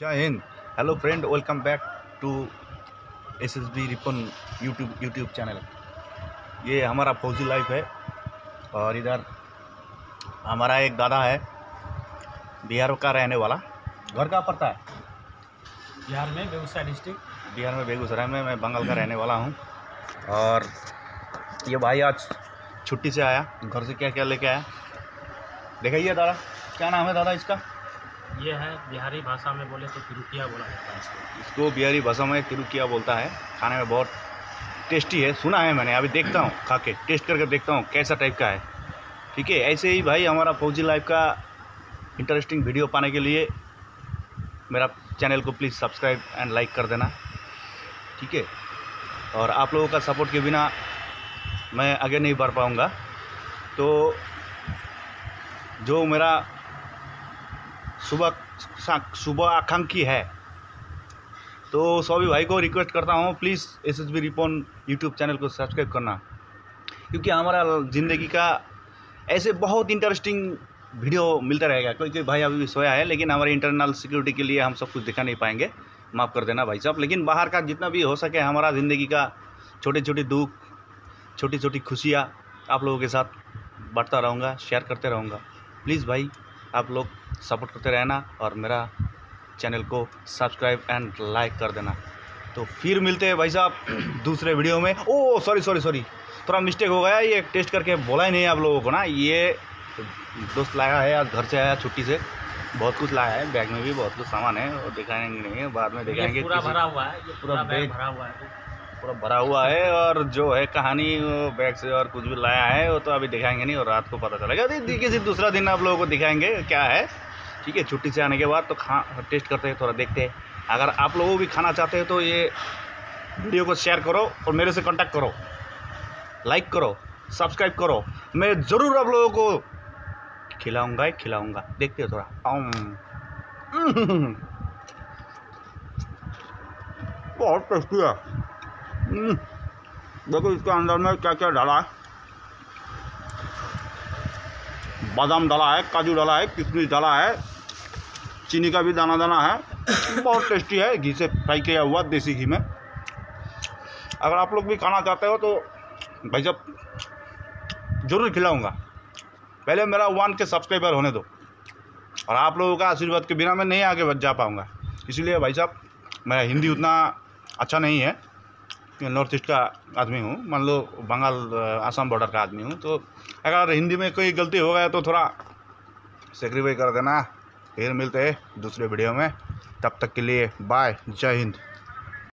Jai Hind. Hello friend welcome back to S S B Ripan YouTube YouTube channel. ये हमारा फौजी life है और इधर हमारा एक दादा है बिहार का रहने वाला। घर का पड़ता है? बिहार में बेगूसराय डिस्ट्रिक्ट। बिहार में बेगूसराय में मैं बंगाल का रहने वाला हूँ। और ये भाई आज छुट्टी से आया घर से क्या क्या लेके आया। दिखाइए दादा क्या नाम है दादा इसका? ये है, बिहारी भाषा में बोले तो तिरुकिया बोला जाता है। इसको इसको बिहारी भाषा में तिरुकिया बोलता है। खाने में बहुत टेस्टी है, सुना है मैंने, अभी देखता हूँ खा के टेस्ट करके देखता हूँ, कैसा टाइप का है। ठीक है, ऐसे ही भाई हमारा फौजी लाइफ का इंटरेस्टिंग वीडियो पाने के लिए मेरा चैनल को प्लीज़ सब्सक्राइब एंड लाइक कर देना। ठीक है, और आप लोगों का सपोर्ट के बिना मैं आगे नहीं बढ़ पाऊँगा। तो जो मेरा सुबह सुबह आकांक्षी है। तो सभी भाई को रिक्वेस्ट करता हूँ please S S B Ripon YouTube channel को सब्सक्राइब करना। क्योंकि हमारा ज़िंदगी का ऐसे बहुत इंटरेस्टिंग वीडियो मिलता रहेगा। कोई भाई अभी भी सोया है, लेकिन हमारे इंटरनल सिक्योरिटी के लिए हम सब कुछ दिखा नहीं पाएँगे। माफ़ कर देना भाई साहब, लेकिन बाहर का जितना भी हो सके हमारा ज़िंदगी का छोटे छोटे दुख छोटी छोटी खुशियाँ आप लोगों के साथ बांटता रहूँगा शेयर करते रहूँगा। प्लीज़ भाई, आप लोग सपोर्ट करते रहना और मेरा चैनल को सब्सक्राइब एंड लाइक कर देना। तो फिर मिलते हैं भाई साहब दूसरे वीडियो में। ओ सॉरी सॉरी सॉरी थोड़ा मिस्टेक हो गया ये टेस्ट करके बोला ही नहीं आप लोगों को ना। ये दोस्त लाया है आज घर से आया छुट्टी से। बहुत कुछ लाया है बैग में भी बहुत कुछ सामान है और दिखाएँगे नहीं बाद में दिखाएँगे पूरा भरा हुआ है पूरा बैग- भरा हुआ है। पूरा भरा हुआ है और जो है कहानी, बैग से और कुछ भी लाया है, वो तो अभी दिखाएँगे नहीं और रात को पता चलेगा। किसी दूसरा दिन आप लोगों को दिखाएँगे क्या है। ठीक है, छुट्टी से आने के बाद तो खा टेस्ट करते हैं, थोड़ा देखते हैं। अगर आप लोगों भी खाना चाहते हैं तो ये वीडियो को शेयर करो और मेरे से कांटेक्ट करो। लाइक करो सब्सक्राइब करो। मैं ज़रूर आप लोगों को खिलाऊँगा ही खिलाऊँगा। देखते हो थोड़ा। बहुत टेस्टी है। देखो इसके अंदर में क्या क्या डाला है। बादाम डाला है, काजू डाला है, किशमिश डाला है, चीनी का भी दाना दाना है। बहुत टेस्टी है, घी से फ्राई किया हुआ देसी घी में। अगर आप लोग भी खाना चाहते हो तो भाई साहब, ज़रूर खिलाऊँगा। पहले मेरा वन के सब्सक्राइबर होने दो। और आप लोगों का आशीर्वाद के बिना मैं नहीं आगे बढ़ जा पाऊँगा। इसलिए भाई साहब, मेरा हिंदी उतना अच्छा नहीं है। नॉर्थ ईस्ट का आदमी हूँ, मान लो बंगाल आसाम बॉर्डर का आदमी हूँ तो अगर हिंदी में कोई गलती हो गया तो थोड़ा सेक्रीफाई कर देना। फिर मिलते हैं दूसरे वीडियो में। तब तक के लिए बाय जय हिंद।